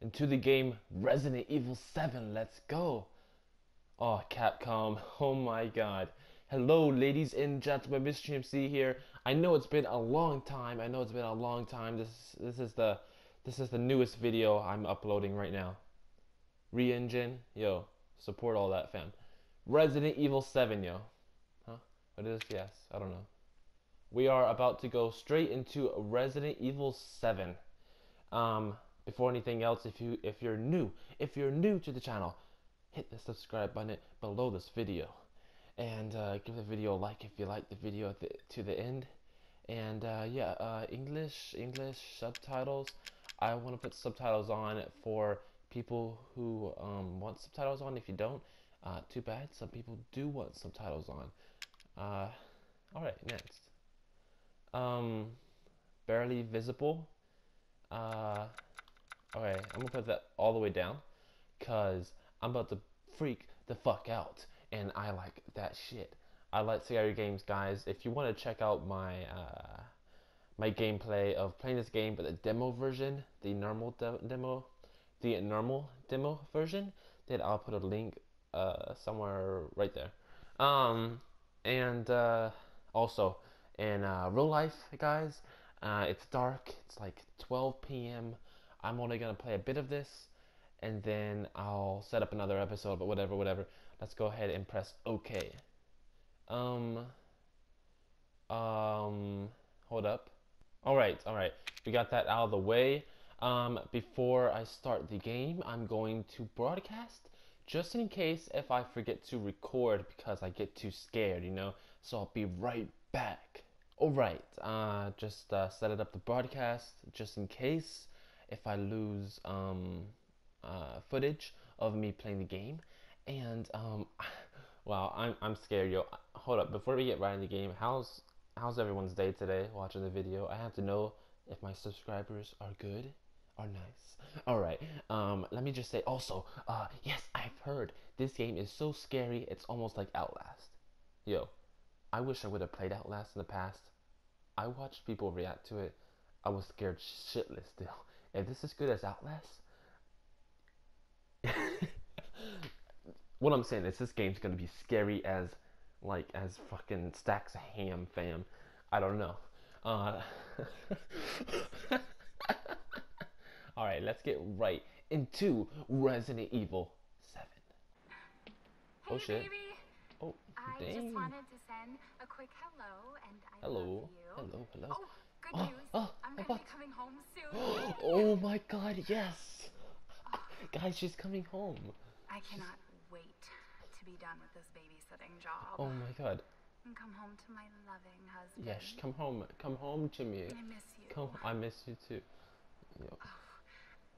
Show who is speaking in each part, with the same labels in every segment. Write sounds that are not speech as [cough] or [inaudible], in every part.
Speaker 1: into the game Resident Evil 7. Let's go. Oh, Capcom. [laughs] Oh my god. Hello, ladies and gentlemen. Mr. MC here. I know it's been a long time. I know it's been a long time. This this is the this is the newest video I'm uploading right now. Re-engine, yo, support all that, fam. Resident Evil 7, yo. Huh? What is? Yes, I don't know. We are about to go straight into Resident Evil 7. Um, before anything else, if you if you're new, if you're new to the channel, hit the subscribe button below this video, and uh, give the video a like if you like the video the, to the end. And uh, yeah, uh, English English subtitles. I want to put subtitles on for people who um, want subtitles on. If you don't, uh, too bad. Some people do want subtitles on. Uh, all right, next. Um, barely visible. Uh, okay, I'm gonna put that all the way down, cause I'm about to freak the fuck out, and I like that shit. I like scary games, guys. If you want to check out my uh, my gameplay of playing this game, but the demo version, the normal de demo, the normal demo version, then I'll put a link uh, somewhere right there. Um, and uh, also in uh, real life, guys, uh, it's dark. It's like 12 p.m. I'm only gonna play a bit of this, and then I'll set up another episode. But whatever, whatever. Let's go ahead and press OK. Um. Um. Hold up. All right, all right. We got that out of the way. Um, before I start the game, I'm going to broadcast just in case if I forget to record because I get too scared, you know. So I'll be right back. All right, uh, just uh, set it up the broadcast just in case if I lose um, uh, footage of me playing the game. And um, [laughs] wow, I'm I'm scared, yo. Hold up, before we get right in the game, how's how's everyone's day today? Watching the video, I have to know if my subscribers are good, are nice. [laughs] All right. Um, let me just say also, uh, yes, I've heard this game is so scary. It's almost like Outlast. Yo, I wish I would have played Outlast in the past. I watched people react to it. I was scared shitless still. [laughs] If this is good as Outlast, [laughs] what I'm saying is this game's gonna be scary as like as fucking stacks of ham, fam. I don't know. Uh, [laughs] all right, let's get right into Resident Evil Seven.
Speaker 2: Hey,
Speaker 1: Oh, shit.
Speaker 2: baby.
Speaker 1: Oh,
Speaker 2: I
Speaker 1: dang.
Speaker 2: just wanted to send a quick hello and I
Speaker 1: Hello,
Speaker 2: love you.
Speaker 1: hello, hello.
Speaker 2: Oh, good
Speaker 1: Oh, [gasps]
Speaker 2: news.
Speaker 1: oh,
Speaker 2: I'm
Speaker 1: oh,
Speaker 2: gonna
Speaker 1: what?
Speaker 2: be coming home soon. [gasps]
Speaker 1: oh my god, yes! Guys, she's coming home.
Speaker 2: I cannot wait to be done with this babysitting job
Speaker 1: Oh my god.
Speaker 2: and come home to my loving husband.
Speaker 1: Yes, come home. Come home to me.
Speaker 2: I miss you.
Speaker 1: Come, I miss you too. Yo, oh,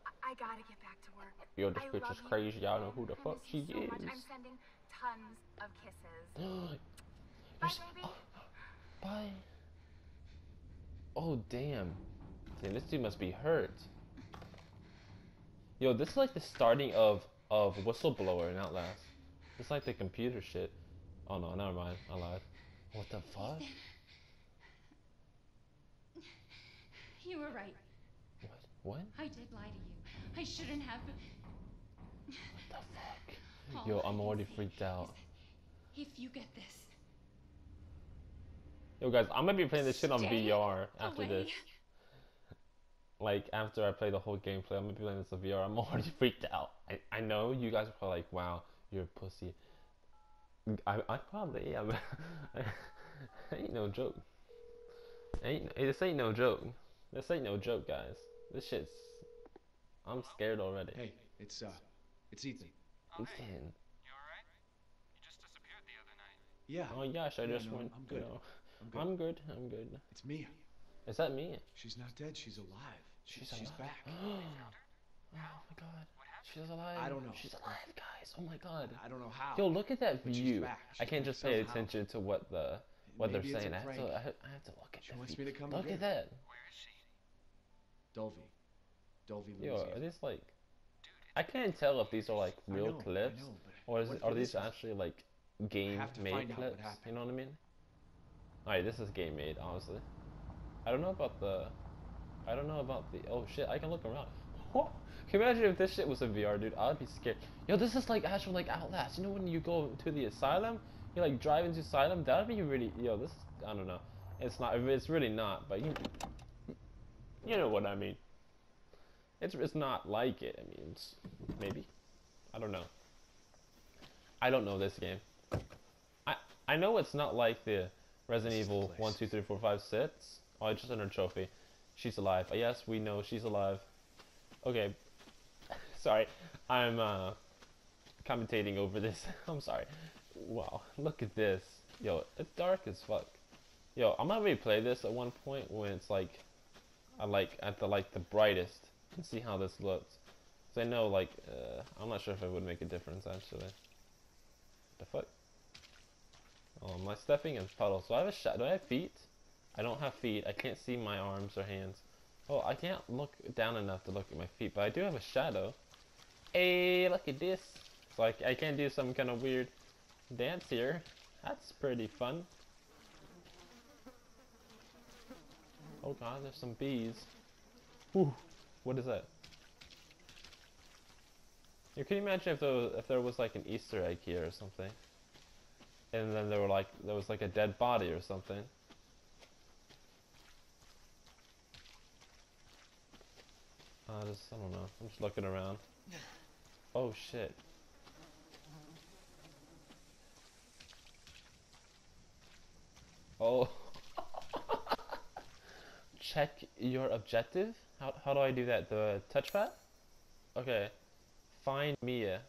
Speaker 2: I, I gotta get back to work.
Speaker 1: yo this
Speaker 2: I
Speaker 1: bitch is crazy. I don't know who the
Speaker 2: I
Speaker 1: fuck she
Speaker 2: so
Speaker 1: is.
Speaker 2: Much. I'm sending tons of kisses. [gasps] Bye, baby. [gasps]
Speaker 1: Bye. Oh damn. Damn, this dude must be hurt. Yo, this is like the starting of of whistleblower in Outlast. It's like the computer shit. Oh no, never mind. I lied. What the fuck?
Speaker 3: You were right.
Speaker 1: What? What?
Speaker 3: I did lie to you. I shouldn't have.
Speaker 1: What the fuck?
Speaker 3: All
Speaker 1: Yo, I'm already freaked out.
Speaker 3: If you get this,
Speaker 1: Yo guys, I'm gonna be playing this shit on
Speaker 3: Stay
Speaker 1: VR after
Speaker 3: away.
Speaker 1: this. Like after I play the whole gameplay, I'm gonna be playing this on VR. I'm already [laughs] freaked out. I, I know you guys are probably like, wow, you're a pussy. I, I probably am. [laughs] ain't no joke. Ain't this ain't no joke. This ain't no joke, guys. This shit's. I'm scared already.
Speaker 4: Hey, it's uh, it's Ethan.
Speaker 1: Ethan.
Speaker 5: You alright? You just disappeared the other night.
Speaker 4: Yeah,
Speaker 1: Oh gosh, I
Speaker 4: Yeah,
Speaker 1: just
Speaker 4: no,
Speaker 1: went.
Speaker 4: I'm
Speaker 1: you
Speaker 4: good.
Speaker 1: know.
Speaker 4: I'm good.
Speaker 1: I'm good. I'm good.
Speaker 4: It's Mia.
Speaker 1: Is that me?
Speaker 4: She's not dead. She's alive. She's,
Speaker 1: She's
Speaker 4: she's
Speaker 1: alive.
Speaker 4: back. [gasps]
Speaker 1: oh my god. She's alive.
Speaker 4: I don't know.
Speaker 1: She's alive, guys. Oh my god.
Speaker 4: I don't know how.
Speaker 1: Yo, look at that
Speaker 4: But she's
Speaker 1: view.
Speaker 4: back.
Speaker 1: I can't
Speaker 4: back
Speaker 1: just pay attention to what the what
Speaker 4: Maybe
Speaker 1: they're saying.
Speaker 4: a
Speaker 1: I have, to. I have to look at
Speaker 4: She
Speaker 1: the
Speaker 4: wants
Speaker 1: view.
Speaker 4: me to come
Speaker 1: Look
Speaker 4: and
Speaker 1: at that.
Speaker 5: Where is she?
Speaker 4: Dulvey. Dulvey,
Speaker 1: Yo,
Speaker 4: Louisiana.
Speaker 1: are these like? I can't tell if these are like real
Speaker 4: know,
Speaker 1: clips
Speaker 4: know,
Speaker 1: or is are these actually like game
Speaker 4: have to
Speaker 1: made
Speaker 4: find out what
Speaker 1: clips? You know what I mean? Alright, this is game made, honestly. I don't know about the. I don't know about the. Oh shit! I can look around. [laughs] Can you imagine if this shit was in VR, dude? I'd be scared. Yo, this is like actual like Outlast. You know when you go to the asylum, you like drive into asylum. That'd be really. Yo, this. I don't know. It's not. It's really not. But you. You know what I mean. It's it's not like it. I mean, it's maybe. I don't know. I don't know this game. I I know it's not like the Resident
Speaker 4: This is the
Speaker 1: Evil
Speaker 4: place.
Speaker 1: one, two, three, four, five, six. Oh, I just earned a trophy. She's alive. Uh, Yes, we know she's alive. Okay. [laughs] sorry, I'm uh, commentating over this. [laughs] I'm sorry. Wow, look at this. Yo, it's dark as fuck. Yo, I'm gonna replay this at one point when it's like, I like at the like the brightest and see how this looks. Cause I know like uh, I'm not sure if it would make a difference actually. The fuck? Oh, I stepping in puddles? So I have a shot. Do I have feet? I don't have feet. I can't see my arms or hands. Oh, I can't look down enough to look at my feet, but I do have a shadow. Hey, look at this. So I, I can do some kind of weird dance here. That's pretty fun. Oh god, there's some bees. Ooh, what is that? You can imagine if there was, if there was like an Easter egg here or something, and then there were like there was like a dead body or something. Uh, just I don't know. I'm just looking around. [laughs] Oh shit. Oh. [laughs] Check your objective? How, how do I do that? The touchpad? Okay. Find Mia.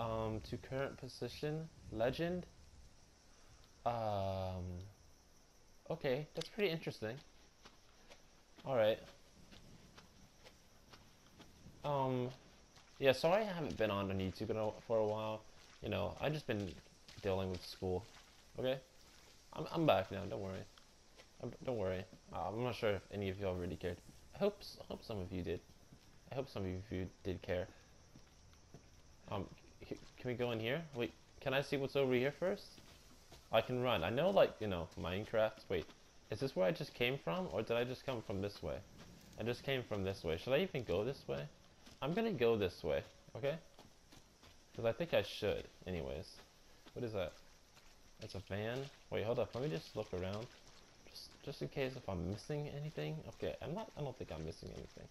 Speaker 1: Um, to current position. Legend. Um. Okay, that's pretty interesting. Alright. Um, yeah, sorry I haven't been on on YouTube for a while. You know, I've just been dealing with school. Okay? I'm, I'm back now, don't worry. Um, don't worry. Uh, I'm not sure if any of y'all really cared. I hope, I hope some of you did. I hope some of you did care. Um, can we go in here? Wait, can I see what's over here first? I can run. I know, like, you know, Minecraft. Wait, is this where I just came from? Or did I just come from this way? I just came from this way. Should I even go this way? I'm gonna go this way, okay? Because I think I should, anyways. What is that? It's a van. Wait, hold up. Let me just look around, just just in case if I'm missing anything. Okay, I'm not. I don't think I'm missing anything.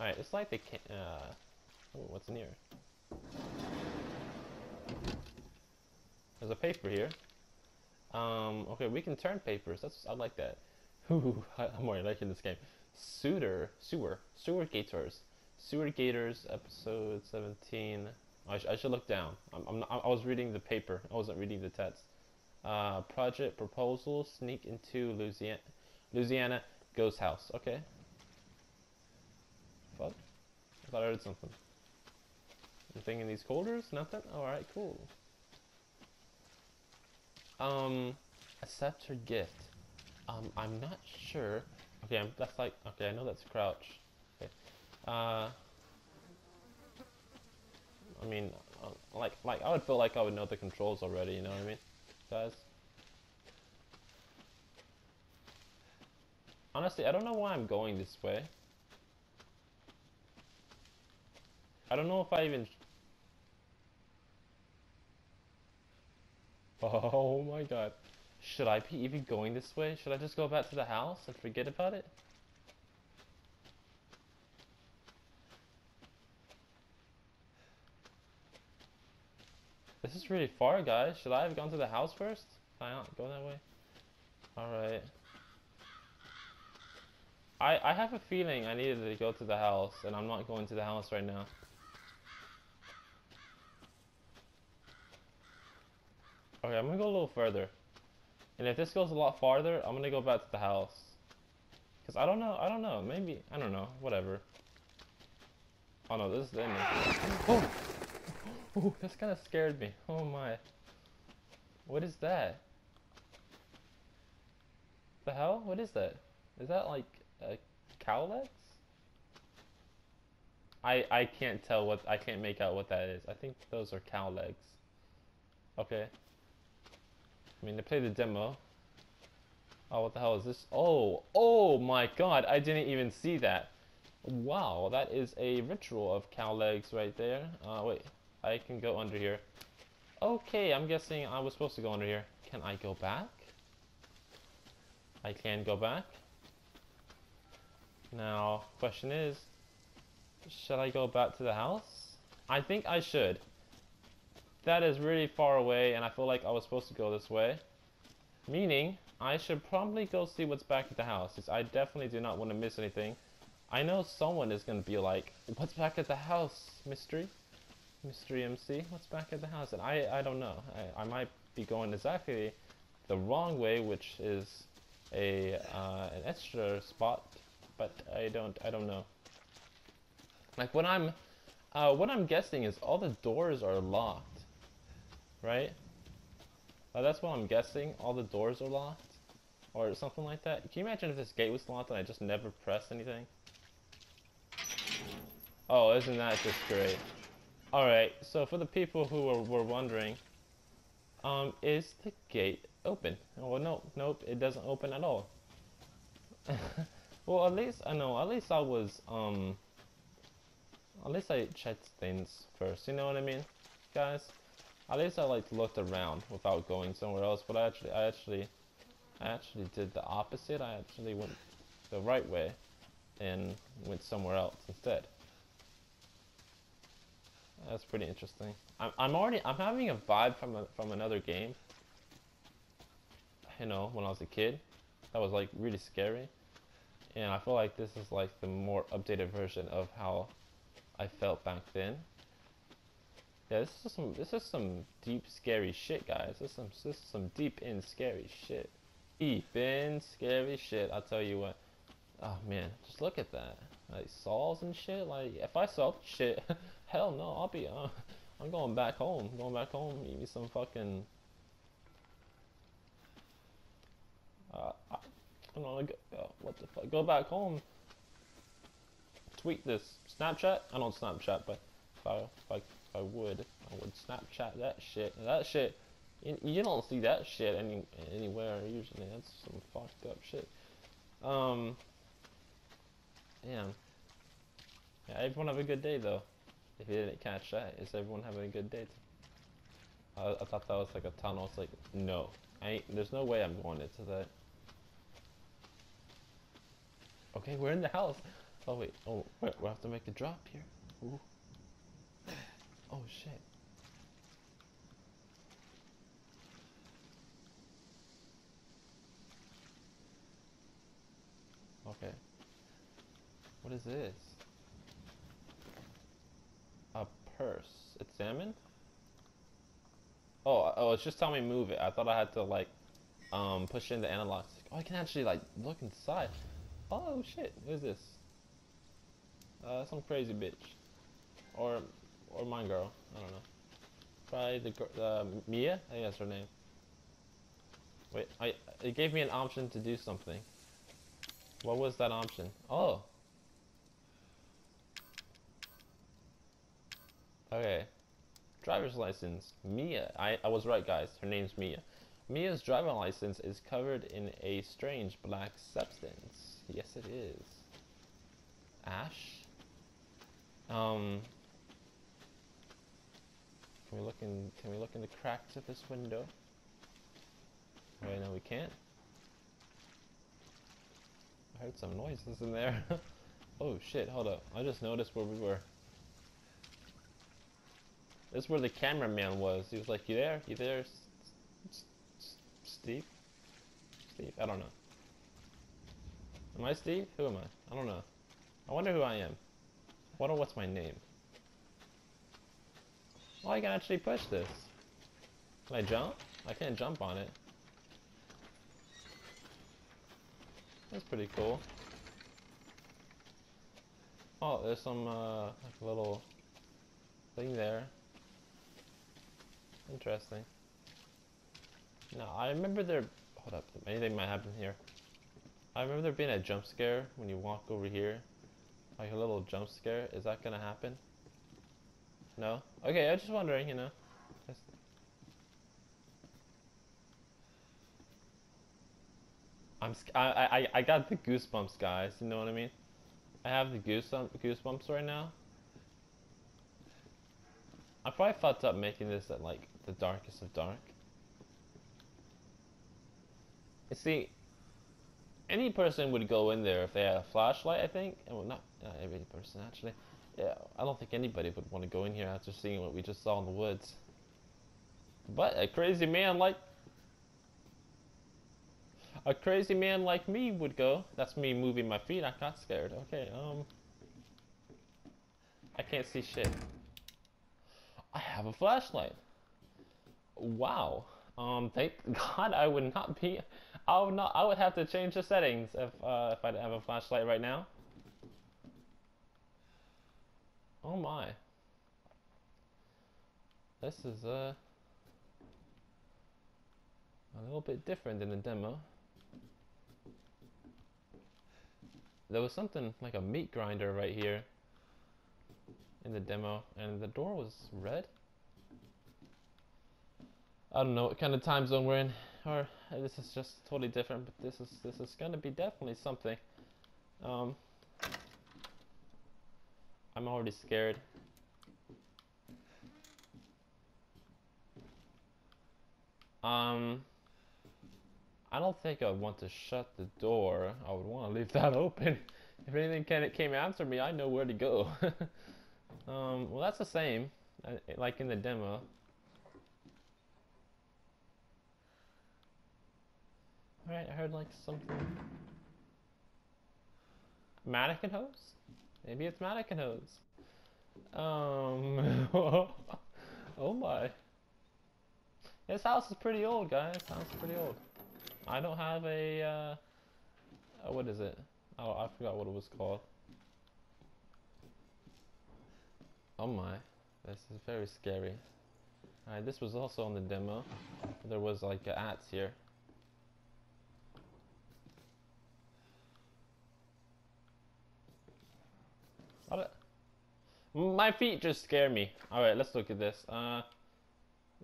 Speaker 1: All right, it's like they can't. Uh, oh, what's in here? There's a paper here. Um, okay, we can turn papers. That's I like that. [laughs] Ooh, I'm already liking this game. Suitor, sewer, sewer gators, sewer gators, episode 17. I, sh- I should look down. I'm, I'm not, I was reading the paper. I wasn't reading the text. Uh, project proposal: sneak into Louisiana, Louisiana ghost house. Okay. Fuck. I thought I heard something. Anything in these holders? Nothing. All right, cool. Um, accept her gift. Um, I'm not sure. Okay, I'm, that's like okay. I know that's crouch. Okay. Uh, I mean, uh, like like I would feel like I would know the controls already. You know what I mean, guys? Honestly, I don't know why I'm going this way. I don't know if I even. Oh my god. Should I be even going this way? Should I just go back to the house and forget about it? This is really far, guys. Should I have gone to the house first? Can I not go that way? Alright. I, I have a feeling I needed to go to the house, and I'm not going to the house right now. Okay, I'm gonna go a little further. And if this goes a lot farther, I'm gonna go back to the house. Cause I don't know, I don't know, maybe, I don't know, whatever. Oh no, this is the ending. Oh! Oh, this kinda scared me. Oh my. What is that? The hell? What is that? Is that like a cow legs? I I can't tell what I can't make out what that is. I think those are cow legs. Okay. I mean, they play the demo. Oh, what the hell is this? Oh, oh my god, I didn't even see that. Wow, that is a ritual of cow legs right there. Uh, wait, I can go under here. Okay, I'm guessing I was supposed to go under here. Can I go back? I can go back. Now, question is, should I go back to the house? I think I should. That is really far away, and I feel like I was supposed to go this way. Meaning, I should probably go see what's back at the house, because I definitely do not want to miss anything. I know someone is going to be like, what's back at the house, mystery? Mystery MC, what's back at the house? And I, I don't know. I, I might be going exactly the wrong way, which is a uh, an extra spot, but I don't I don't know. Like what I'm uh, what I'm guessing is all the doors are locked, right? Uh, that's what I'm guessing. All the doors are locked, or something like that. Can you imagine if this gate was locked and I just never pressed anything? Oh, isn't that just great? Alright, so for the people who were, were wondering, um, is the gate open? Oh, no, nope, it doesn't open at all. [laughs] well, at least, I know, at least I was, um, at least I checked things first, you know what I mean, guys? At least I, like, looked around without going somewhere else, but I actually, I actually, I actually did the opposite. I actually went the right way and went somewhere else instead. That's pretty interesting. I'm, I'm already I'm having a vibe from a, from another game. You know, when I was a kid, that was like really scary, and I feel like this is like the more updated version of how I felt back then. Yeah, this is some this is some deep scary shit, guys. This is some this is some deep in scary shit. Deep in scary shit. I'll tell you what. Oh man, just look at that. Like saws and shit. Like if I saw [laughs] shit. Hell no, I'll be, uh, [laughs] I'm going back home. I'm going back home, eat me some fucking, uh, I don't know, uh, what the fuck, go back home, tweet this, Snapchat? I don't Snapchat, but if I, if I, I would, I would Snapchat that shit, that shit, you, you don't see that shit any, anywhere usually, that's some fucked up shit. Um, damn. Yeah, everyone have a good day though. If you didn't catch that, is everyone having a good day? I, I thought that was like a tunnel. It's like, no. I ain't, there's no way I'm going into that. Okay, we're in the house. Oh wait, oh, we'll have to make the drop here. Ooh. Oh shit. Okay. What is this? A purse. Examine? Oh, oh, it's just telling me move it. I thought I had to like um, push in the analog stick. Oh, I can actually like look inside. Oh shit, who is this? Uh, some crazy bitch, or or my girl. I don't know. Probably the uh, Mia. I think that's her name. Wait, I it gave me an option to do something. What was that option? Oh, Okay. Driver's license. Mia. I, I was right, guys. Her name's Mia. Mia's driver license is covered in a strange black substance. Yes, it is. Ash? Um... Can we look in, can we look in the cracks of this window? Wait, no, we can't. I heard some noises in there. [laughs] oh shit, hold up. I just noticed where we were. This is where the cameraman was. He was like, you there? You there, Steve? Steve? I don't know. Am I Steve? Who am I? I don't know. I wonder who I am. I wonder what's my name. Oh, I can actually push this. Can I jump? I can't jump on it. That's pretty cool. Oh, there's some, uh, like little thing there. Interesting. No, I remember there... Hold up, anything might happen here. I remember there being a jump scare when you walk over here. Like a little jump scare. Is that gonna happen? No? Okay, I was just wondering, you know. I'm I, I, I got the goosebumps, guys. You know what I mean? I have the goosebump, goosebumps right now. I probably fucked up making this at like the darkest of dark. You see, any person would go in there if they had a flashlight, I think. Well, not, not every person actually. Yeah, I don't think anybody would want to go in here after seeing what we just saw in the woods. But a crazy man like a crazy man like me would go. That's me moving my feet. I got scared. Okay, um I can't see shit. I have a flashlight. Wow. Um thank [laughs] God I would not be I would not I would have to change the settings if uh if I have a flashlight right now. Oh my. This is uh a little bit different than the demo. There was something like a meat grinder right here in the demo, and the door was red. I don't know what kind of time zone we're in, or this is just totally different. But this is this is gonna be definitely something. Um, I'm already scared. Um, I don't think I want to shut the door. I would want to leave [laughs] that open. If anything can, came after me, I know where to go. [laughs] um, well, that's the same, uh, like in the demo. Alright, I heard like something. Mannequin hose? Maybe it's mannequin. Um. [laughs] oh my. This house is pretty old, guys. This house is pretty old. I don't have a, uh, uh, what is it? Oh, I forgot what it was called. Oh my, this is very scary. Alright, this was also on the demo. There was like uh, ants here. My feet just scare me. Alright, let's look at this. Uh,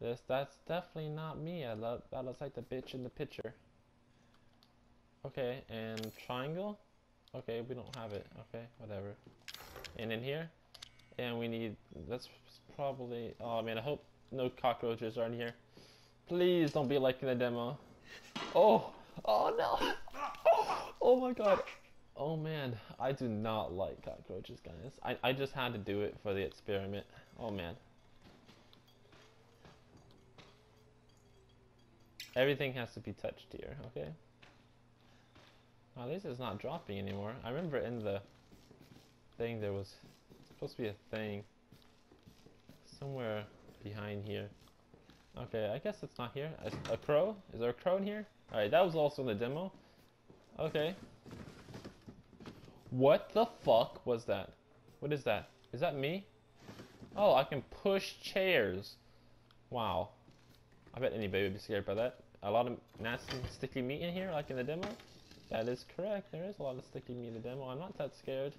Speaker 1: this, that's definitely not me. I love, that looks like the bitch in the picture. Okay, and triangle? Okay, we don't have it. Okay, whatever. And in here? And we need, that's probably, oh man, I hope no cockroaches are in here. Please don't be like in the demo. Oh, oh no. [laughs] Oh my god. Oh man, I do not like cockroaches, guys. I, I just had to do it for the experiment. Oh man. Everything has to be touched here, okay? Well, at least it's not dropping anymore. I remember in the thing there was supposed to be a thing somewhere behind here. Okay, I guess it's not here. A, a crow? Is there a crow in here? Alright, that was also in the demo. Okay. What the fuck was that? What is that? Is that me? Oh, I can push chairs. Wow. I bet anybody would be scared by that. A lot of nasty, sticky meat in here, like in the demo? That is correct. There is a lot of sticky meat in the demo. I'm not that scared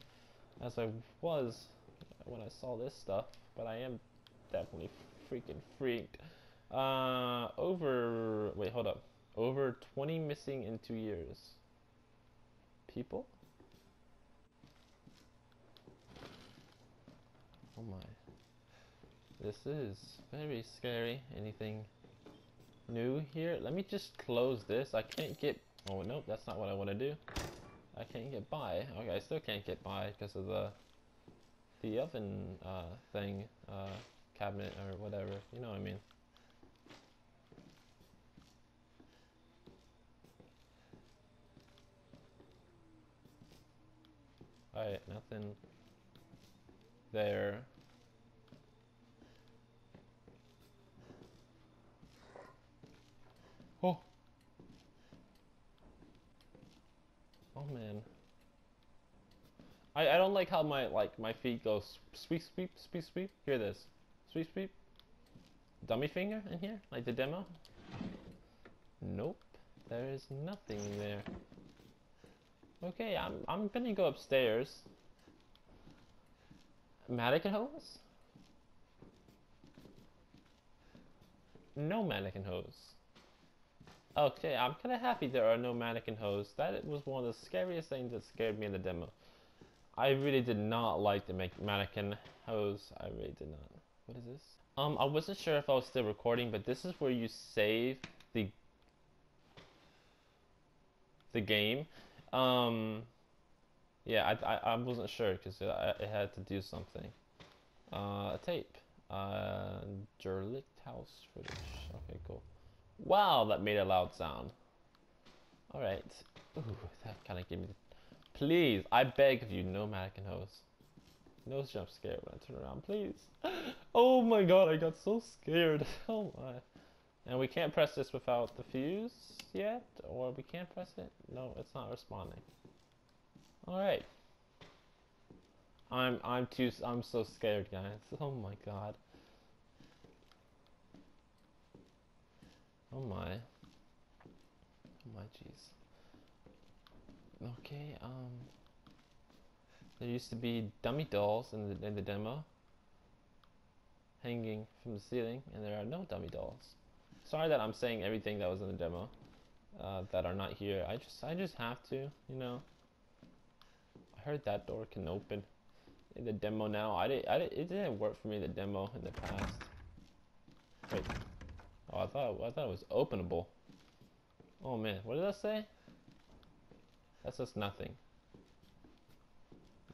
Speaker 1: as I was when I saw this stuff, but I am definitely freaking freaked. Uh, over, wait, hold up. Over 20 missing in two years. People? Oh my. This is very scary. Anything new here? Let me just close this. I can't get... Oh, nope, that's not what I want to do. I can't get by. Okay, I still can't get by because of the the oven uh, thing, uh, cabinet or whatever. You know what I mean. Alright, nothing there. Oh. Oh man. I, I don't like how my like my feet go sweep sweep sweep sweep. Hear this. Sweep sweep. Dummy finger in here? Like the demo? Nope. There is nothing there. Okay, I'm I'm gonna go upstairs. Mannequin hose? No mannequin hose. Okay, I'm kind of happy there are no mannequin hose. That was one of the scariest things that scared me in the demo. I really did not like the ma- mannequin hose. I really did not. What is this? Um, I wasn't sure if I was still recording, but this is where you save the the game. Um, yeah, I, I, I wasn't sure because it, I- it had to do something. Uh, a tape. Uh, derelict house footage. Okay, cool. Wow, that made a loud sound. All right. Ooh, that kind of gave me. The... Please, I beg of you, no mannequin hose. No jump scare when I turn around, please. [gasps] Oh my god, I got so scared. [laughs] Oh my. And we can't press this without the fuse yet, or we can't press it. No, it's not responding. All right. I'm I'm too I'm so scared, guys. [laughs] Oh my god. Oh my. Oh my jeez. Okay, um there used to be dummy dolls in the in the demo hanging from the ceiling and there are no dummy dolls. Sorry that I'm saying everything that was in the demo uh, that are not here. I just I just have to, you know. Heard that door can open in the demo now. I did I did, it didn't work for me the demo in the past. Wait. Oh, I thought I thought it was openable. Oh man, what did that say? That says nothing.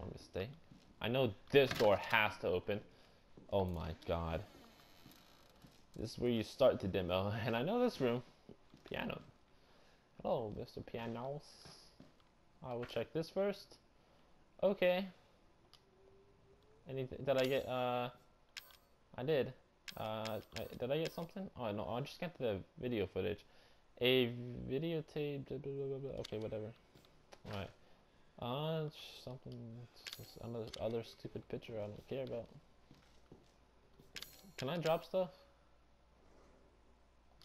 Speaker 1: My mistake. I know this door has to open. Oh my god. This is where you start the demo, [laughs] and I know this room. Piano. Hello, Mr. Pianos. I will check this first. Okay. Anything? Did I get? Uh, I did. Uh, did I get something? Oh no, I just got the video footage. A videotape. Blah, blah, blah. Okay, whatever. All right. Uh, something. Another other stupid picture I don't care about. Can I drop stuff?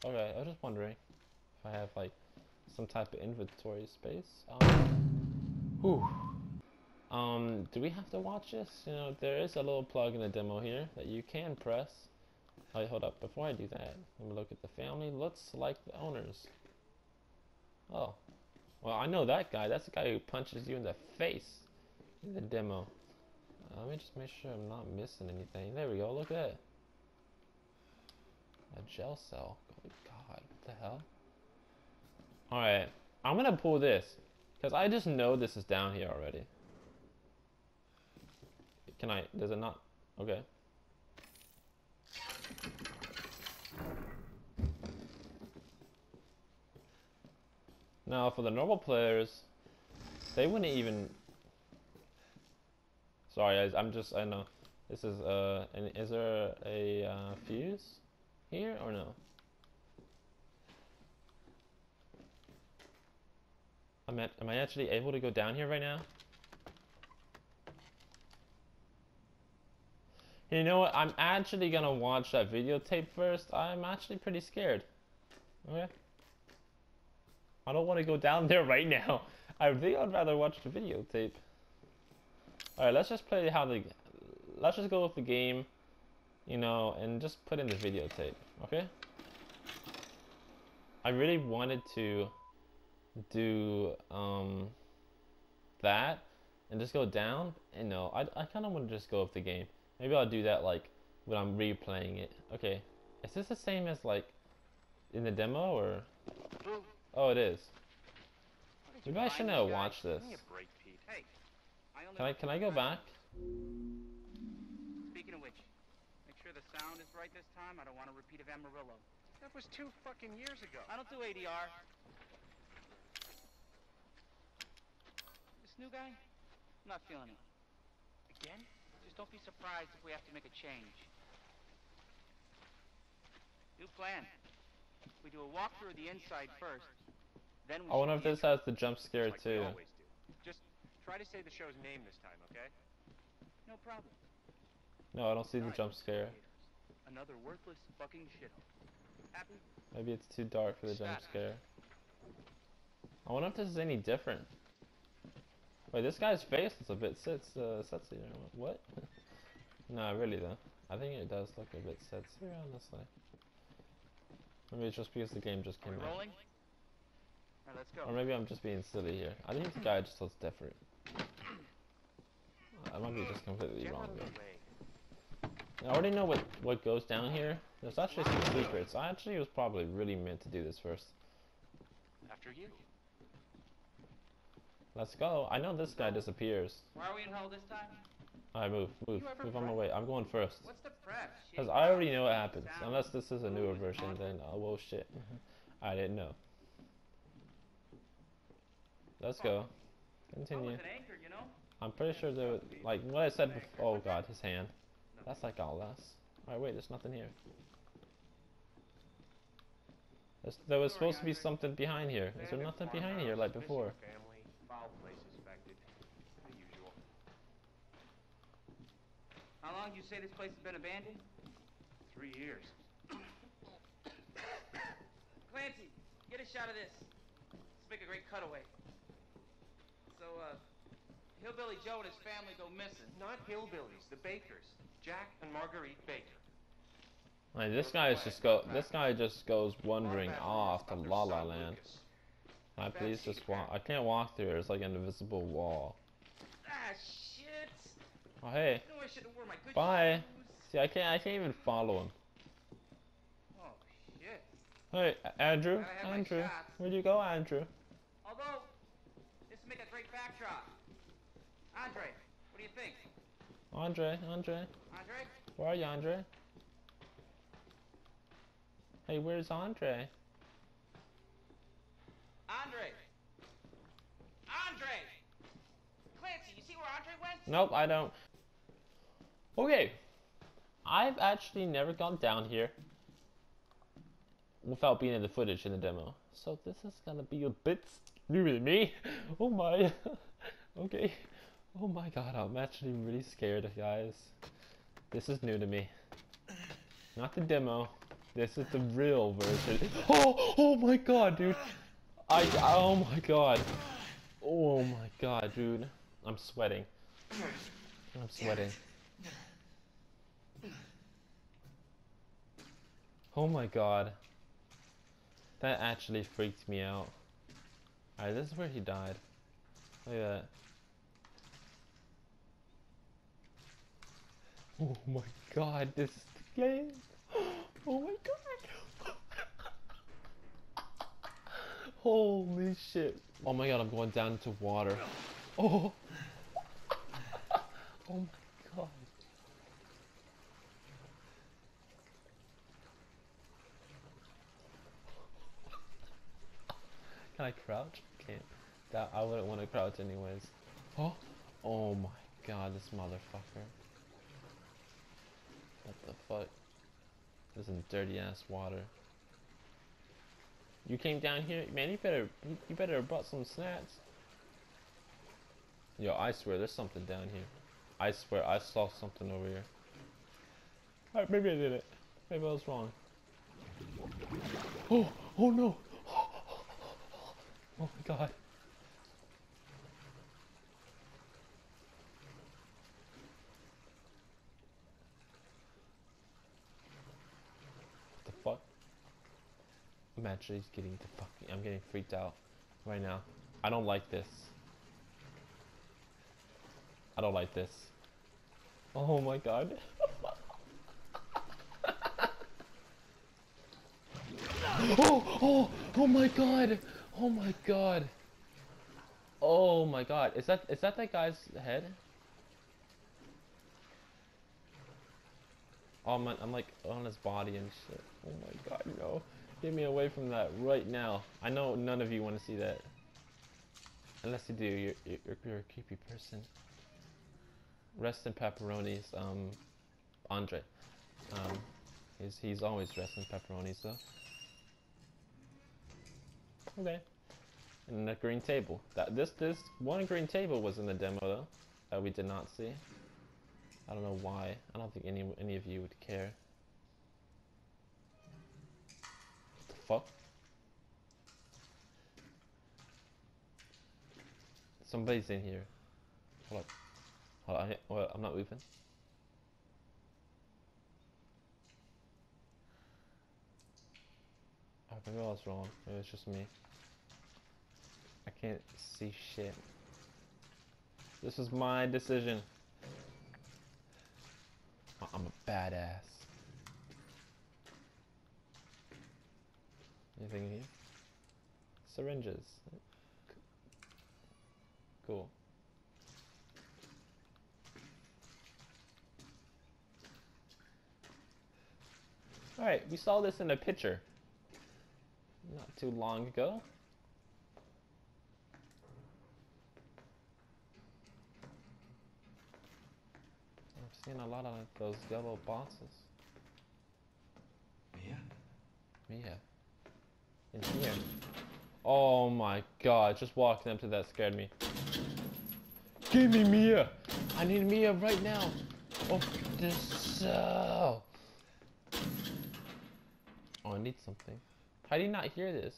Speaker 1: Okay, I was just wondering if I have like some type of inventory space. Um, whew. Um, do we have to watch this? You know, there is a little plug in the demo here that you can press. Wait, hold up. Before I do that, let me look at the family. Let's select the owners. Oh, well, I know that guy. That's the guy who punches you in the face in the demo. Uh, let me just make sure I'm not missing anything. There we go. Look at that. A gel cell. Good God, what the hell? Alright, I'm gonna pull this. Because I just know this is down here already. Can I, does it not? Okay. Now, for the normal players, they wouldn't even. Sorry, guys, I'm just, I know. This is, uh, and is there a uh, fuse here or no? I'm at, am I actually able to go down here right now? You know what? I'm actually gonna watch that videotape first. I'm actually pretty scared. Okay. I don't want to go down [laughs] there right now. I think I'd rather watch the videotape. Alright, let's just play how the... Let's just go with the game, you know, and just put in the videotape, okay? I really wanted to do um, that and just go down, and no, I, I kind of want to just go with the game. Maybe I'll do that like when I'm replaying it. Okay, is this the same as like in the demo or? Oh, it is. Maybe I shouldn't have watched this.
Speaker 5: Give me a break, Pete. Hey, I only
Speaker 1: Can I can I go back?
Speaker 5: Speaking of which, make sure the sound is right this time. I don't want a repeat of Amarillo.
Speaker 6: That was two fucking years ago.
Speaker 5: I don't do ADR. This new guy, I'm not feeling it. Again? Just don't be surprised if we have to make a change. New plan. We do a walkthrough of the inside first. Then we
Speaker 1: I wonder if this has the jump scare
Speaker 6: like
Speaker 1: too.
Speaker 6: Just try to say the show's name this time, okay?
Speaker 5: No problem.
Speaker 1: No, I don't see the
Speaker 5: Alright,
Speaker 1: jump scare.
Speaker 5: Another worthless fucking shithole. Happy?
Speaker 1: Maybe it's too dark for the jump scare. I wonder if this is any different. Wait, this guy's face is a bit sits uh, sexy. What? [laughs] no, really though. I think it does look a bit sexy, honestly. Maybe it's just because the game just came out.
Speaker 5: rolling? Alright, let's go.
Speaker 1: Or maybe I'm just being silly here. I think the guy just looks different. I might be just completely wrong.
Speaker 6: Generally
Speaker 1: Though. I already know what what goes down here. There's actually some secrets. I actually was probably really meant to do this first.
Speaker 6: After you.
Speaker 1: Let's go. I know this guy disappears.
Speaker 5: Why are we in hell this time?
Speaker 1: Alright, move, move, move on my way. I'm going first.
Speaker 5: What's the prep?
Speaker 1: Because I already know what happens. Unless this is a newer version, then oh well shit. Mm-hmm. I didn't know. Let's go. Continue.
Speaker 5: with an anchor, you know?
Speaker 1: I'm pretty sure there was, like, what I said before. Oh god, his hand. That's like Outlast. Alright, wait, there's nothing here. There's, there was supposed to be something behind here. Is there nothing behind here like before?
Speaker 6: missing Family, foul play suspected. The usual.
Speaker 5: How long do you say this place has been abandoned?
Speaker 6: Three years.
Speaker 5: Clancy, get a shot of this. Let's make a great cutaway. So, uh, Hillbilly Joe and his family go missing.
Speaker 6: Not hillbillies, the Bakers. Jack and Marguerite Baker.
Speaker 1: Like, this guy is just go. This guy just goes wandering off to La La Land. Can I please just walk? I can't walk through. It's like an invisible wall.
Speaker 5: Ah, shit!
Speaker 1: Oh hey,
Speaker 5: I I should my good
Speaker 1: Bye. see I can't. I can't even follow him.
Speaker 5: Oh, shit.
Speaker 1: Hey, Andre,
Speaker 5: Gotta have my Andre,
Speaker 1: where'd you go, Andre?
Speaker 5: Although, this would make a great backdrop. Andre, what do you think?
Speaker 1: Andre, Andre,
Speaker 5: Andre?
Speaker 1: where are you, Andre? Hey, where's Andre?
Speaker 5: Andre! Andre! Clancy, you see where Andre went?
Speaker 1: Nope, I don't. Okay, I've actually never gone down here without being in the footage in the demo, so this is gonna be a bit new to me. [laughs] Oh my. [laughs] okay. Oh my god, I'm actually really scared, guys. This is new to me. Not the demo. This is the real version. [gasps] Oh, oh my god, dude. I, oh my god. Oh my god, dude. I'm sweating. I'm sweating. Oh my god. That actually freaked me out. Alright, this is where he died. Look at that. Oh my god, this is the game. Oh my god. [laughs] Holy shit. Oh my god, I'm going down into water. Oh. [laughs] Oh my god. Can I crouch? Can't. That I wouldn't want to crouch anyways. Oh. Oh my god, this motherfucker. What the fuck? This is dirty ass water. You came down here, man. You better, you- you better have brought some snacks. Yo, I swear, there's something down here. I swear, I saw something over here. Alright, maybe I did it. Maybe I was wrong. Oh, oh no. Oh my god. What the fuck? I'm actually getting the fucking. I'm getting freaked out right now. I don't like this. I don't like this. Oh my god. [laughs] oh, oh, oh my god. Oh my god. Oh my god. Is that is that that guy's head? Oh man, I'm like on his body and shit. Oh my god, no. Get me away from that right now. I know none of you want to see that. Unless you do, you're, you're, you're a creepy person. Rest in pepperonis, um, Andre. Um, he's, he's always dressed in pepperonis though. Okay. And the green table. That this this one green table was in the demo though, that we did not see. I don't know why. I don't think any any of you would care. What the fuck? Somebody's in here. Hold up. Hold on. Well, I'm not moving. Oh, maybe I was wrong. Maybe it's just me. I can't see shit. This was my decision. Oh, I'm a badass. Anything in here? Syringes. Cool. Alright, we saw this in a picture not too long ago. I've seen a lot of those yellow boxes.
Speaker 4: Mia?
Speaker 1: Mia. In here. Oh my god, just walking up to that scared me. Give me Mia! I need Mia right now! Oh, this so. Oh, I need something. How do you not hear this?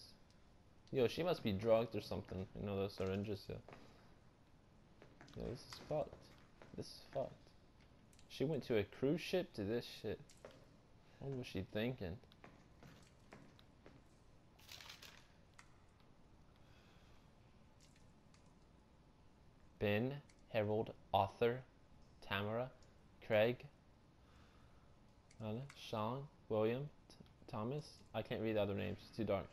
Speaker 1: Yo, she must be drugged or something. You know those syringes, yo. Yo, this is fucked. This is fucked. She went to a cruise ship to this shit. What was she thinking? Ben, Harold, Arthur, Tamara, Craig, Sean, William, Thomas. I can't read the other names. It's too dark.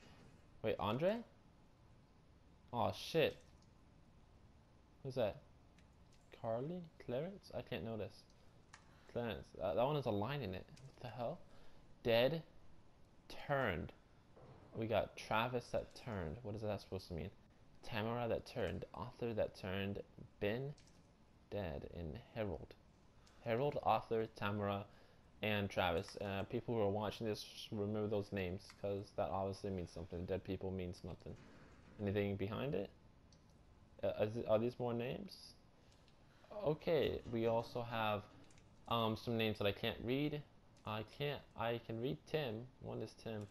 Speaker 1: Wait, Andre? Oh shit. Who's that? Carly? Clarence? I can't notice. Clarence. Uh, that one has a line in it. What the hell? Dead. Turned. We got Travis that turned. What is that supposed to mean? Tamara that turned. Arthur that turned. Ben. Dead. And Harold. Harold, Arthur, Tamara, and Travis. Uh, people who are watching this, remember those names because that obviously means something. Dead people means nothing. Anything behind it? Uh, it- are these more names? Okay, we also have um, some names that I can't read. I can't. I can read Tim. One is Tim.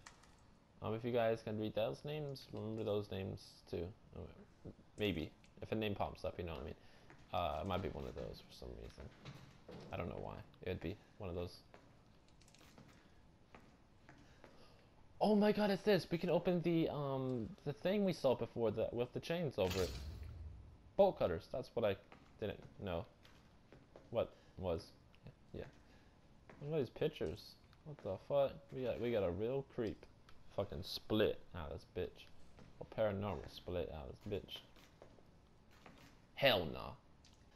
Speaker 1: Um, if you guys can read those names, remember those names too. Uh, Maybe if a name pops up, you know what I mean. Uh, it might be one of those for some reason. I don't know why. It'd be one of those. Oh my god, it's this. We can open the um the thing we saw before the with the chains over it. Bolt cutters. That's what I didn't know. What was? Yeah. Look at these pictures. What the fuck? We got we got a real creep. Fucking split out of this bitch. Or paranormal split out of this bitch. Hell no.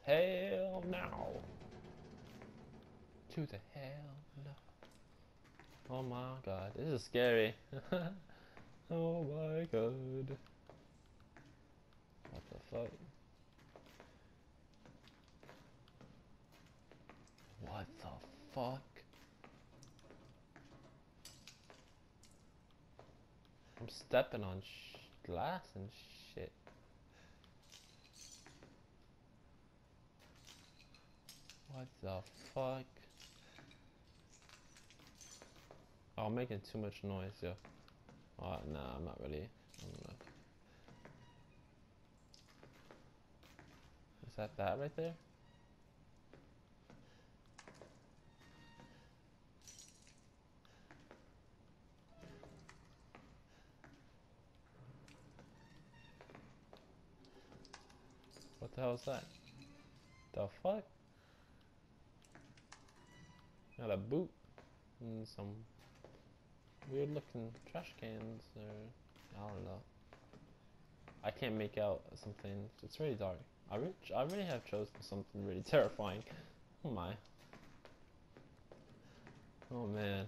Speaker 1: Hell no. To the hell. Oh my god, this is scary. [laughs] oh my god. What the fuck? What the fuck? I'm stepping on glass and shit. What the fuck? Oh, I'm making too much noise, yeah. Oh, nah, I'm not really. I'm not. Is that that right there? What the hell is that? The fuck? Got a boot and some weird looking trash cans or I don't know. I can't make out something. It's really dark. I really, I really have chosen something really [laughs] terrifying. Oh my. Oh man.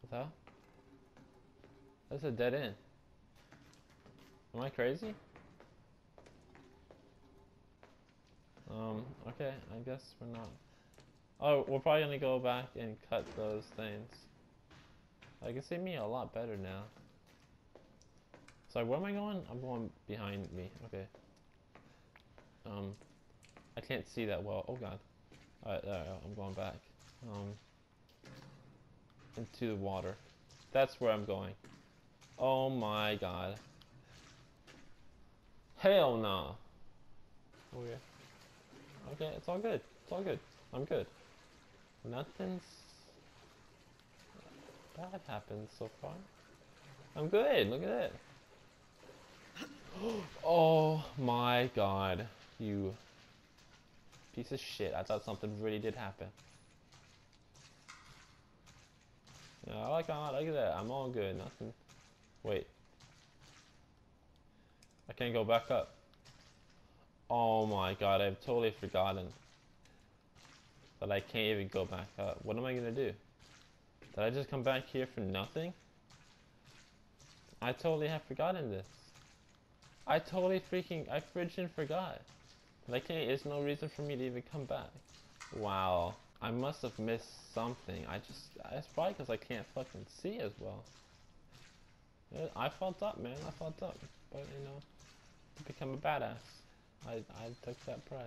Speaker 1: What the hell? That's a dead end. Am I crazy? Um, okay, I guess we're not. Oh, we're probably gonna go back and cut those things. I can see me a lot better now. So where am I going? I'm going behind me. Okay. Um, I can't see that well. Oh god. Alright, there, I'm going back. Um, into the water. That's where I'm going. Oh my god. Hell no. Oh yeah. Okay, it's all good. It's all good. I'm good. Nothing's bad happened so far. I'm good. Look at that. [gasps] Oh my god. You piece of shit. I thought something really did happen. Yeah, I like I at that. I'm all good. Nothing. Wait. I can't go back up. Oh my god, I've totally forgotten that I can't even go back up. What am I gonna do? Did I just come back here for nothing? I totally have forgotten this. I totally freaking, I freaking forgot. Like, hey, there's no reason for me to even come back. Wow. I must have missed something. I just, it's probably because I can't fucking see as well. I fucked up, man. I fucked up. But, you know, become a badass, I, I took that price.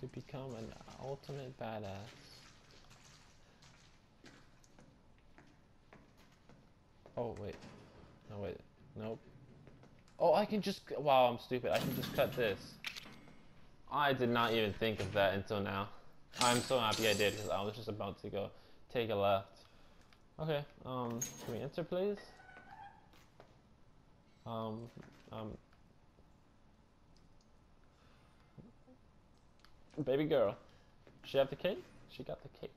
Speaker 1: To become an ultimate badass. Oh, wait. No, wait. Nope. Oh, I can just. Wow, I'm stupid. I can just cut this. I did not even think of that until now. I'm so happy I did because I was just about to go take a left. Okay, um, can we enter, please? Um, um. Baby girl. She have the cake? She got the cake.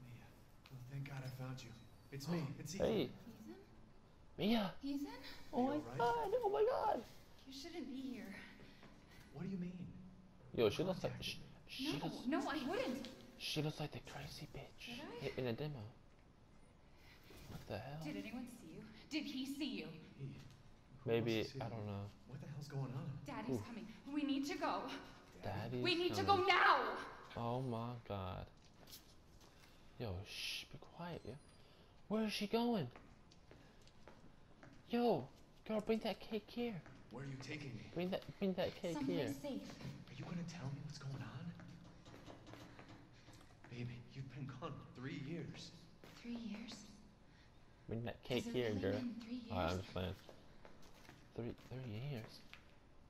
Speaker 4: Mia. Oh, thank God I found you. It's me. [gasps] It's Ethan.
Speaker 1: Hey,
Speaker 3: Ethan?
Speaker 1: Mia.
Speaker 3: Ethan?
Speaker 1: Oh my
Speaker 4: You alright?
Speaker 1: god, oh my god.
Speaker 3: You shouldn't be here.
Speaker 4: What do you mean?
Speaker 1: Yo, she looks like. She, she,
Speaker 3: No,
Speaker 1: looks,
Speaker 3: no, I wouldn't.
Speaker 1: she looks like the crazy bitch
Speaker 3: Did I?
Speaker 1: i- in the demo. What the hell?
Speaker 3: Did anyone see you? Did he see you?
Speaker 4: He,
Speaker 1: Maybe,
Speaker 4: wants to see
Speaker 1: I don't know.
Speaker 4: What the hell's going on?
Speaker 3: Daddy's coming. We need to go.
Speaker 1: Daddy's
Speaker 3: we need to go now.
Speaker 1: Oh my god. Yo, shh, be quiet, yo. Where is she going? Yo, girl, bring that cake here.
Speaker 4: Where are you taking me?
Speaker 1: Bring that, bring that cake here.
Speaker 3: Someplace safe.
Speaker 4: Are you gonna tell me what's going on? Baby, you've been gone for three years.
Speaker 3: Three years.
Speaker 1: Bring that cake
Speaker 3: Has
Speaker 1: here, girl.
Speaker 3: three
Speaker 1: Alright, I'm just playing. Three, three years.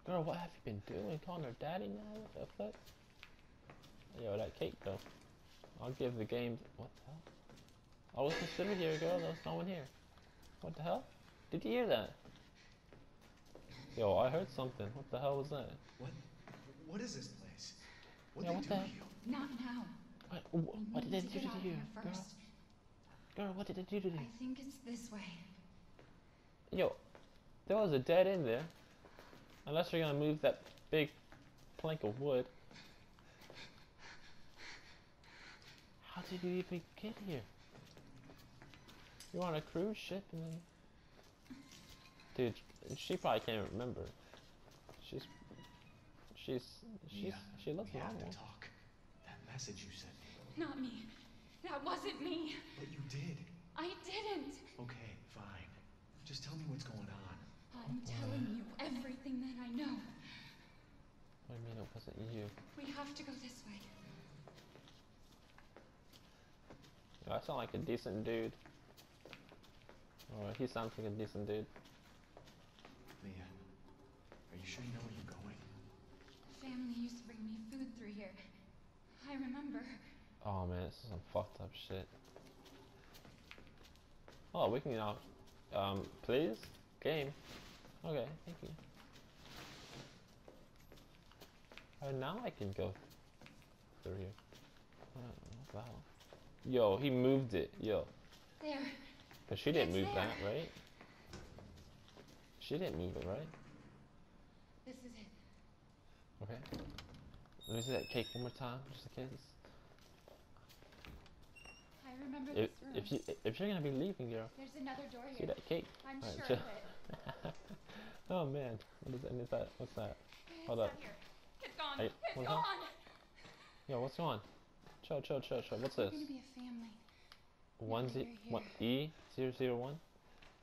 Speaker 1: Girl, what have you been doing? Calling her daddy now? What the fuck? Yo, that cake though. I'll give the game. What the hell? I was considered here, girl. There's no one here. What the hell? Did you hear that? Yo, I heard something. What the hell was that?
Speaker 4: What? What is this place? What
Speaker 1: Yeah,
Speaker 4: they
Speaker 1: what
Speaker 4: do
Speaker 1: the-
Speaker 4: to you?
Speaker 3: Not now.
Speaker 1: What,
Speaker 3: We
Speaker 1: what did
Speaker 3: need
Speaker 1: they do to you,
Speaker 3: here
Speaker 1: girl? Girl, what did they do to you?
Speaker 3: I think it's this way.
Speaker 1: Yo, there was a dead end there. Unless you're gonna move that big plank of wood. How did you even get here? You're on a cruise ship and then... Dude, she probably can't remember. She's... She's... She's...
Speaker 4: Mia,
Speaker 1: She looks
Speaker 4: we have to talk. That message you sent me.
Speaker 3: Not me. That wasn't me.
Speaker 4: But you did.
Speaker 3: I didn't.
Speaker 4: Okay, fine. Just tell me what's going on.
Speaker 3: I'm telling you everything that I know.
Speaker 1: What do you mean it wasn't you?
Speaker 3: We have to go this way.
Speaker 1: Yo, I sound like a decent dude. Or he sounds like a decent dude.
Speaker 4: Mia, are you sure you know where you're going?
Speaker 3: Family used to bring me food through here. I remember.
Speaker 1: Oh man, this is some fucked up shit. Oh, we can now, um, please? Game. Okay, thank you. Oh, now I can go through here. Uh, what? Yo, he moved it. Yo.
Speaker 3: There.
Speaker 1: But she didn't
Speaker 3: It's
Speaker 1: move
Speaker 3: there.
Speaker 1: that, right? She didn't move it, right?
Speaker 3: This is it.
Speaker 1: Okay. Let me see that cake one more time, just in case.
Speaker 3: I remember
Speaker 1: If,
Speaker 3: this room.
Speaker 1: if you if you're gonna be leaving, girl,
Speaker 3: There's another door
Speaker 1: see
Speaker 3: here.
Speaker 1: that cake.
Speaker 3: I'm sure of it. [laughs]
Speaker 1: oh man, what is that? Is that? What's that?
Speaker 3: It's
Speaker 1: Hold up.
Speaker 3: It's gone.
Speaker 1: Hey,
Speaker 3: it's
Speaker 1: what's
Speaker 3: gone.
Speaker 1: that? Yo, what's going on? Chill, chill, chill, chill. What's
Speaker 3: We're
Speaker 1: this?
Speaker 3: gonna be a family.
Speaker 1: One z one e zero zero one.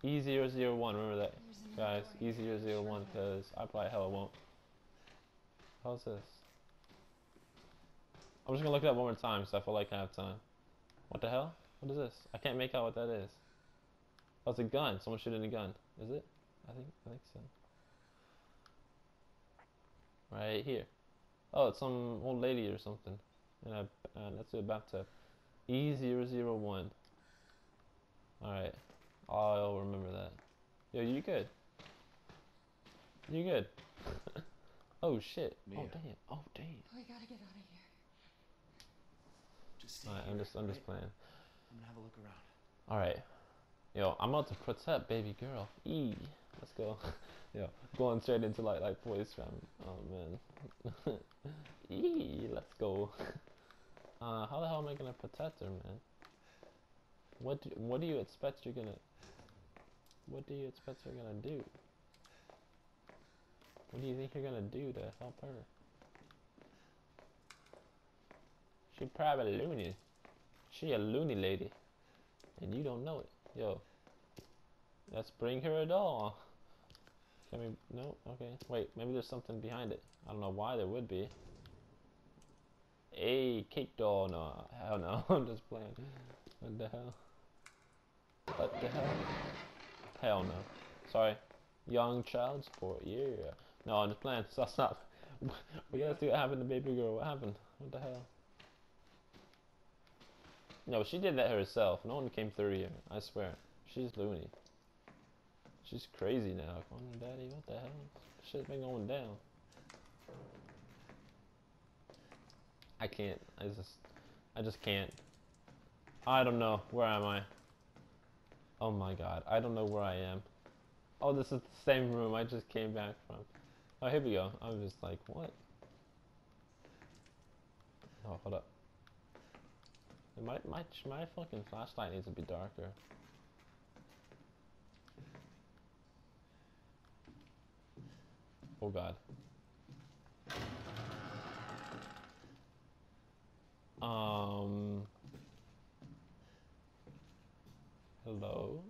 Speaker 1: E zero zero one. Remember that, guys. E zero zero one. Cause I probably hell won't. How's this? I'm just gonna look it up one more time, so I feel like I have time. What the hell? What is this? I can't make out what that is. Oh, it's a gun. Someone shooting a gun. Is it? I think. I think so. Right here. Oh, it's some old lady or something. And a, uh, that's a bathtub. E zero zero one. Alright. I'll remember that. Yo, you good? You good? [laughs] oh shit. Oh damn. Oh damn.
Speaker 3: We gotta get out of here.
Speaker 4: Just stay
Speaker 1: Alright,
Speaker 4: here,
Speaker 1: I'm just I'm just playing.
Speaker 4: I'm gonna have a look around.
Speaker 1: Alright. Yo, I'm about to protect baby girl. E. Let's go. [laughs] Yo, going straight into like like voice fam. Oh man. [laughs] e. Let's go. [laughs] Uh, how the hell am I gonna protect her, man? What do What do you expect you're gonna? What do you expect you're gonna do? What do you think you're gonna do to help her? She probably loony. She a loony lady. And you don't know it. Yo. Let's bring her a doll. Can we no? Okay. Wait, maybe there's something behind it. I don't know why there would be. A cake doll, no hell no, [laughs] I'm just playing. What the hell? What the hell? Hell no. Sorry. Young child support, yeah. No, I'm just playing, [laughs] so stop. We gotta see what happened to baby girl. What happened? What the hell? No, she did that herself. No one came through here. I swear. She's loony. She's crazy now. Come on, daddy. What the hell? Shit's been going down. I can't. I just, I just can't. I don't know. Where am I? Oh my god. I don't know where I am. Oh, this is the same room I just came back from. Oh, here we go. I'm just like, what? Oh, hold up. My, my, my fucking flashlight needs to be darker. Oh god. Um. Hello?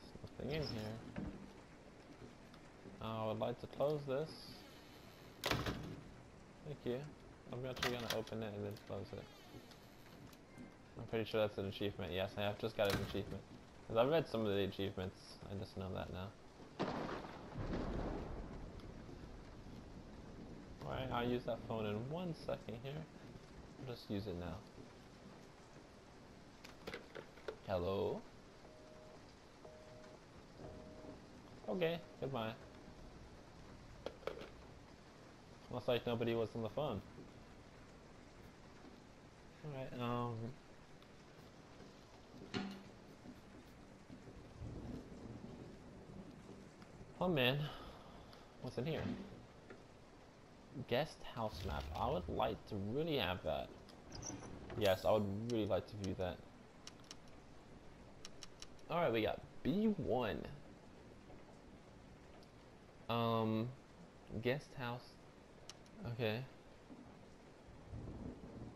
Speaker 1: There's nothing in here. I would like to close this. Thank you. I'm actually gonna open it and then close it. I'm pretty sure that's an achievement. Yes, I have just got an achievement. Because I've read some of the achievements. I just know that now. Alright, I'll use that phone in one second here. I'll just use it now. Hello? Okay, goodbye. Looks like nobody was on the phone. Alright, um... Oh man, what's in here? Guest house map. I would like to really have that. Yes, I would really like to view that. Alright, we got B1. Um, guest house. Okay.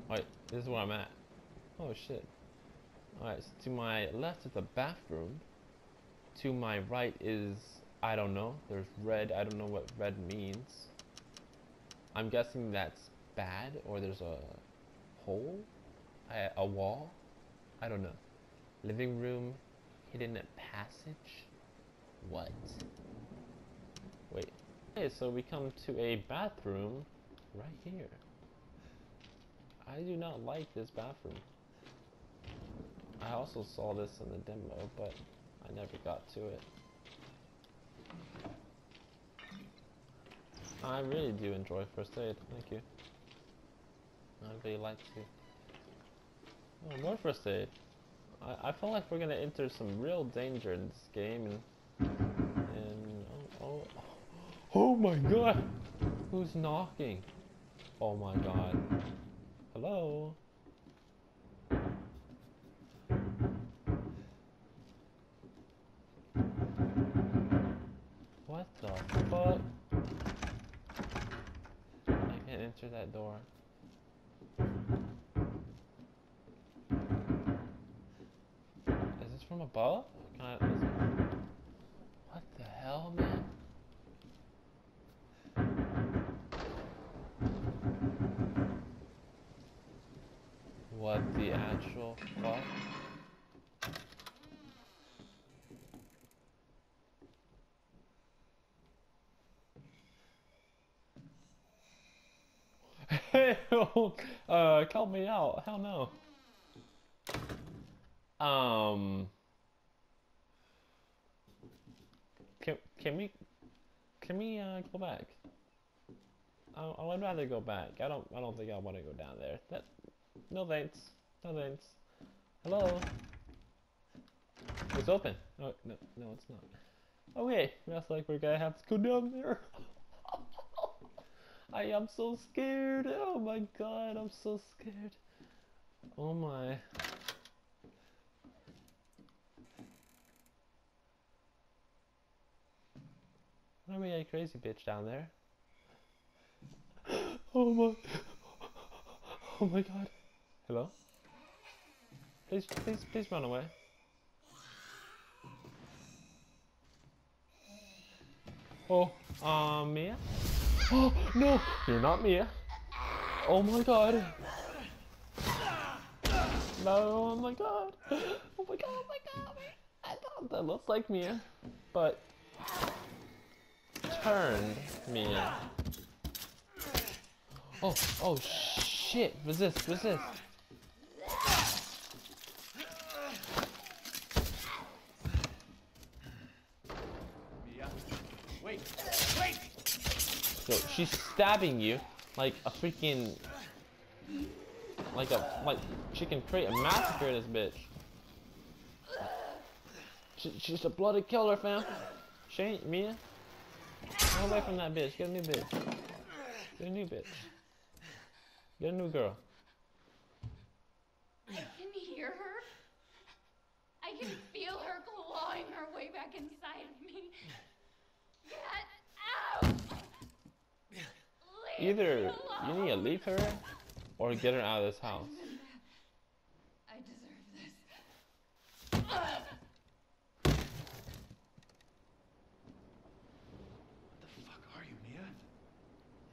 Speaker 1: Wait, this is where I'm at. Oh shit. Alright, so to my left is the bathroom. To my right is, I don't know, there's red. I don't know what red means. I'm guessing that's bad, or there's a hole? A wall? I don't know. Living room, hidden passage? What? Okay, so we come to a bathroom right here. I do not like this bathroom. I also saw this in the demo, but I never got to it. I really do enjoy first aid, thank you. I really like to. Oh, more first aid. I, I feel like we're gonna enter some real danger in this game and oh my god. Who's knocking? Oh my god. Hello? What the fuck? I can't enter that door. Is this from above? What the hell, man? The actual fuck? [laughs] Hey, uh, call me out. Hell no. Um. Can can we can we uh, go back? I, I would rather go back. I don't I don't think I want to go down there. That no vents. No vents. Hello. It's open. Oh no no it's not. Okay, that's like we're gonna have to go down there. [laughs] I am so scared. Oh my god, I'm so scared. Oh my. Me a crazy bitch down there. [gasps] Oh my. [gasps] Oh my god. Hello? Please, please, please run away. Oh, um, Mia? Oh, no! You're not Mia. Oh my god. No, oh my god. Oh my god, oh my god. I thought that looks like Mia, but turned Mia. Oh, oh shit. Resist, resist.
Speaker 4: Mia. Wait. Wait.
Speaker 1: So she's stabbing you like a freaking like a like she can create a massacre this bitch. She, she's a bloody killer, fam. She ain't Mia. Get away from that bitch. Get a new bitch. Get a new bitch. Get a new girl.
Speaker 3: I can hear her. I can feel her clawing her way back inside of me. Get out! Leave
Speaker 1: Either you need to leave her or get her out of this house.
Speaker 3: I deserve this.
Speaker 4: What the fuck are you, Mia?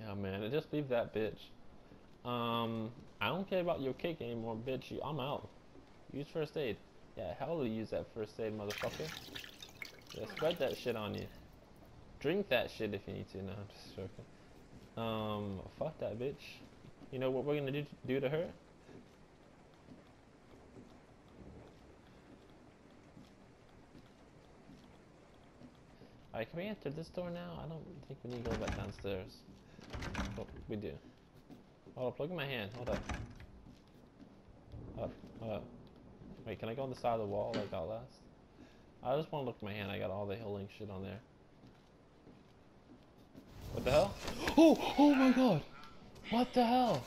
Speaker 1: Yeah, man, just leave that bitch. Um, I don't care about your cake anymore, bitch. You, I'm out. Use first aid. Yeah, hell to use that first aid, motherfucker. Yeah, spread that shit on you. Drink that shit if you need to. No, I'm just joking. Um, fuck that bitch. You know what we're gonna do, do to her? Alright, can we enter this door now? I don't think we need to go back downstairs. Oh, we do. Hold up, look at my hand. Hold up. Up, hold up. Wait, can I go on the side of the wall like I last? I just want to look at my hand. I got all the healing shit on there. What the hell? Oh, oh my god! What the hell?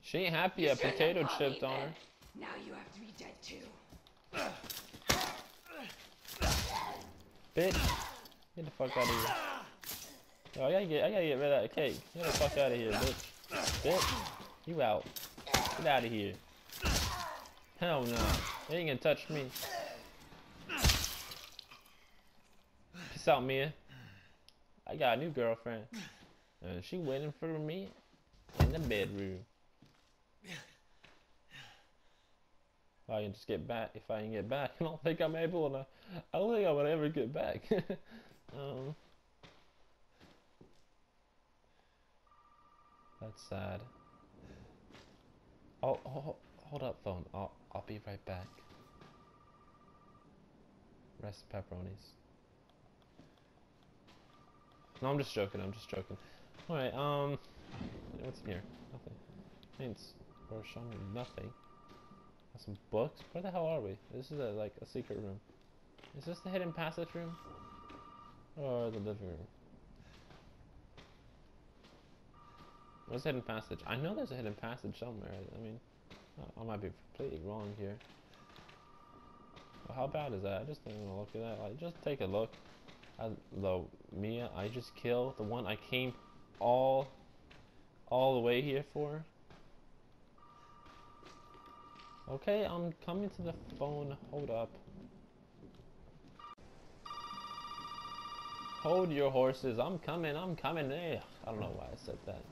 Speaker 1: She ain't happy a potato chipped on her.
Speaker 3: Now you have to be dead too.
Speaker 1: Bitch, get the fuck out of here. Yo, I gotta get, I gotta get rid of that cake. Get the fuck out of here, bitch. Bitch, you out. Get out of here. Hell no, you ain't gonna touch me. Peace out, Mia. I got a new girlfriend, and she waiting for me in the bedroom. If I can just get back, if I can get back, [laughs] I don't think I'm able to. I don't think I would ever get back. [laughs] um, that's sad. Oh, oh, hold up, phone. I'll, I'll be right back. Rest of pepperonis. No, I'm just joking. I'm just joking. All right. Um, what's in here? Nothing. Paints or me nothing. Got Some books? Where the hell are we? This is a, like a secret room. Is this the hidden passage room? Or the living room? Where's the hidden passage? I know there's a hidden passage somewhere. I mean, I- might be completely wrong here. Well, how bad is that? I just didn't want to look at that. Like, just take a look. I, though Mia, I just killed the one I came all, all the way here for. Okay, I'm coming to the phone. Hold up. Hold your horses. I'm coming. I'm coming. Eh, I don't know why I said that.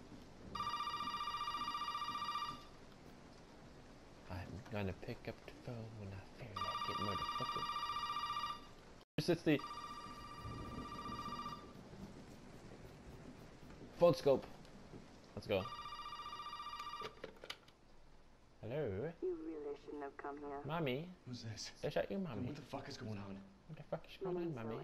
Speaker 1: I'm gonna pick up the phone when I feel like it, motherfucker. 360. Phone scope. Let's go. Hello,
Speaker 7: You really shouldn't have come here.
Speaker 1: mommy.
Speaker 4: Who's this?
Speaker 1: Is that you, mommy?
Speaker 4: What the fuck is going on?
Speaker 1: What the fuck is going on, mommy?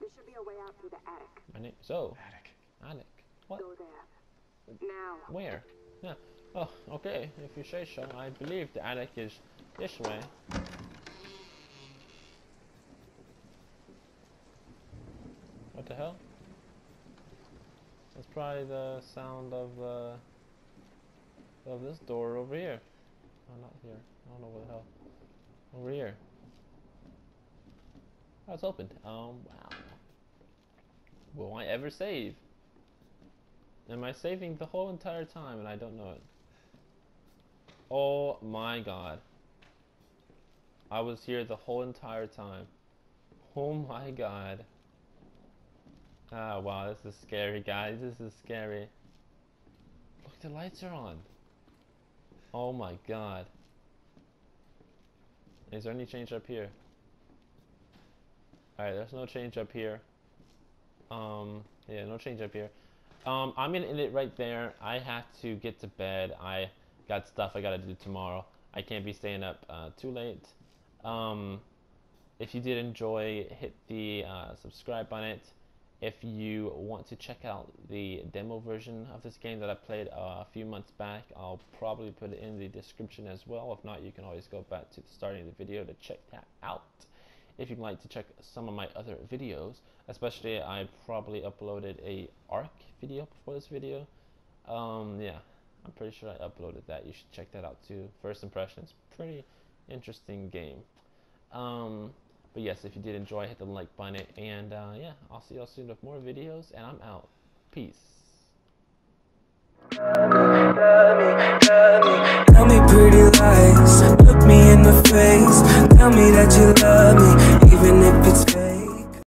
Speaker 7: There should be a way out through the attic.
Speaker 1: My name. So,
Speaker 4: Attic.
Speaker 1: Alec. What?
Speaker 7: Go there. Now.
Speaker 1: Where? Yeah. Oh, okay. If you say so, I believe the attic is this way. What the hell? That's probably the sound of uh, of this door over here. Oh, not here. I don't know what the hell. Over here. Oh, it's opened. Um, wow. Will I ever save? Am I saving the whole entire time and I don't know it? Oh my god. I was here the whole entire time. Oh my god. Ah, wow, this is scary, guys. This is scary. Look, the lights are on. Oh my god. Is there any change up here? Alright, there's no change up here. Um, yeah, no change up here. Um, I'm gonna end it right there. I have to get to bed. I got stuff I gotta do tomorrow. I can't be staying up uh, too late. Um, if you did enjoy, hit the uh, subscribe button. If you want to check out the demo version of this game that I played uh, a few months back, I'll probably put it in the description as well. If not, you can always go back to the starting of the video to check that out. If you'd like to check some of my other videos, especially I probably uploaded a ARK video before this video. Um, yeah, I'm pretty sure I uploaded that. You should check that out too. First impressions, pretty interesting game. Um, but yes, if you did enjoy, hit the like button, and uh, yeah, I'll see y'all soon with more videos, and I'm out. Peace.